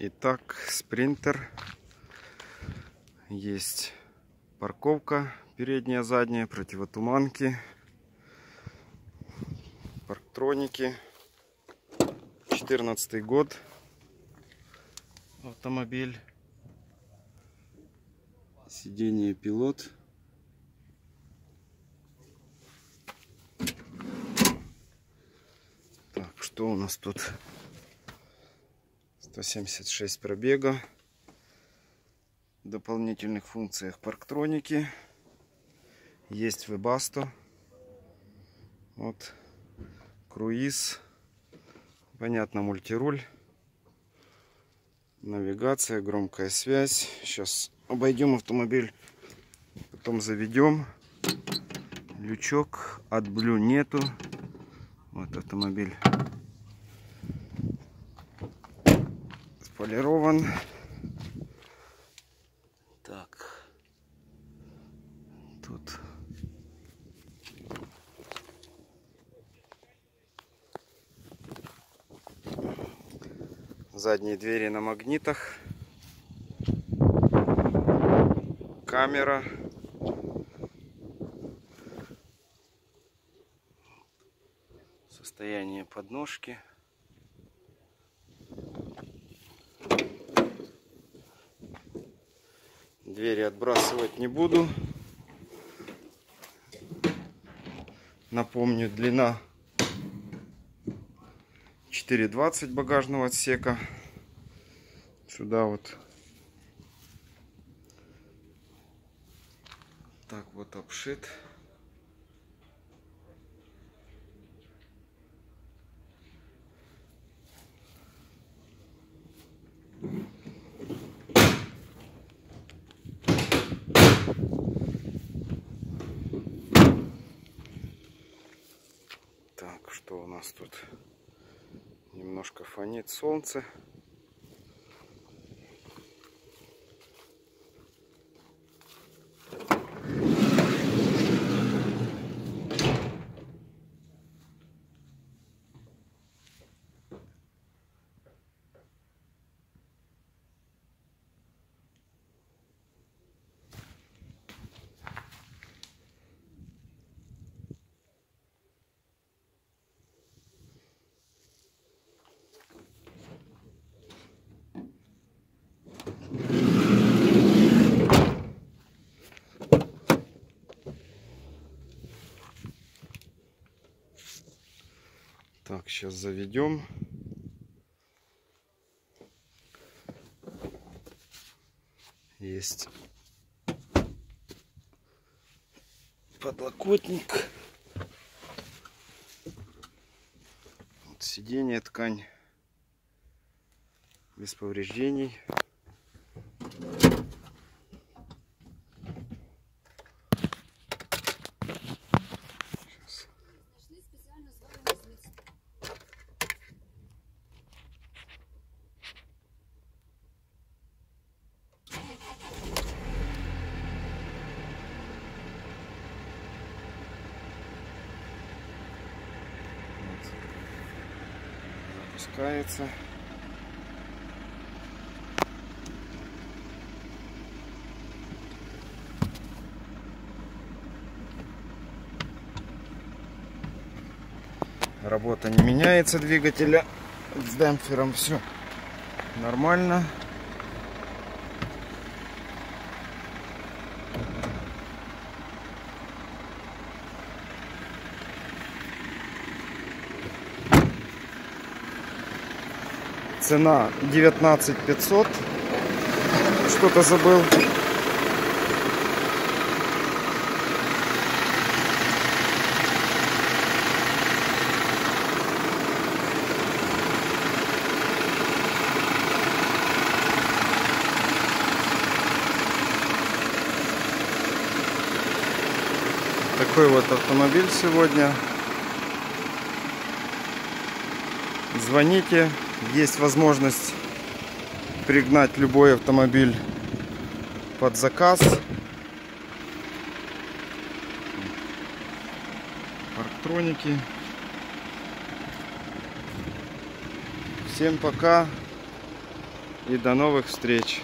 Итак, спринтер. Есть парковка передняя, задняя, противотуманки, парктроники. 14 год автомобиль. Сиденье пилот. Так, что у нас тут? 176 пробега. В дополнительных функциях парктроники. Есть вебасто. Вот. Круиз. Понятно, мультируль. Навигация, громкая связь. Сейчас обойдем автомобиль. Потом заведем. Лючок от блю нету. Вот автомобиль полирован. Так. Тут задние двери на магнитах. Камера. Состояние подножки. Двери отбрасывать не буду. Напомню, длина 4,20 багажного отсека. Сюда вот. Так вот обшит. Так, что у нас тут? Немножко фонит солнце. Так, сейчас заведем. Есть подлокотник. Вот сиденье, ткань без повреждений. Запускается. Работа не меняется двигателя. С демпфером все нормально. Цена 19 500. Что-то забыл. Такой вот автомобиль сегодня. Звоните, есть возможность пригнать любой автомобиль под заказ. Парктроники. Всем пока. И до новых встреч.